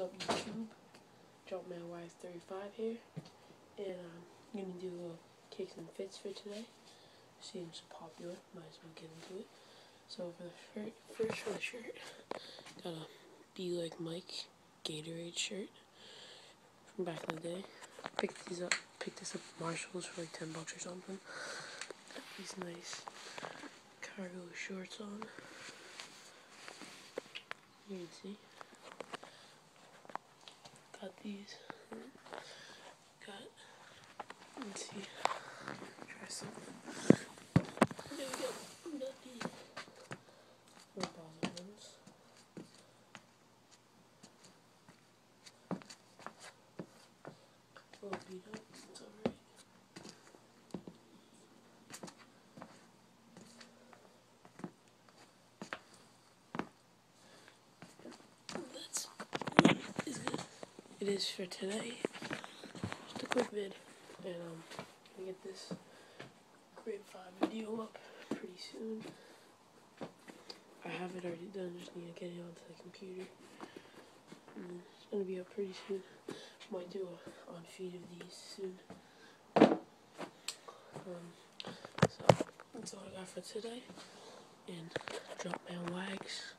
Up YouTube? Jumpman Y35 here. And um, I'm going to do a kicks and fits for today. Seems popular, might as well get into it. So for the fir first for the shirt, got a Be Like Mike Gatorade shirt from back in the day. Picked these up, picked this up at Marshalls for like 10 bucks or something. Got these nice cargo shorts on. You can see. These. Got. Let's see. Try some. There we go. Got these. Little positive ones. A little beat up. It's alright. That's is good. It is for today. Just a quick vid, and um, I get this grade five video up pretty soon. I have it already done. Just need to get it onto the computer. And it's gonna be up pretty soon. Might do a on feed of these soon. Um, so that's all I got for today. And drop man wags.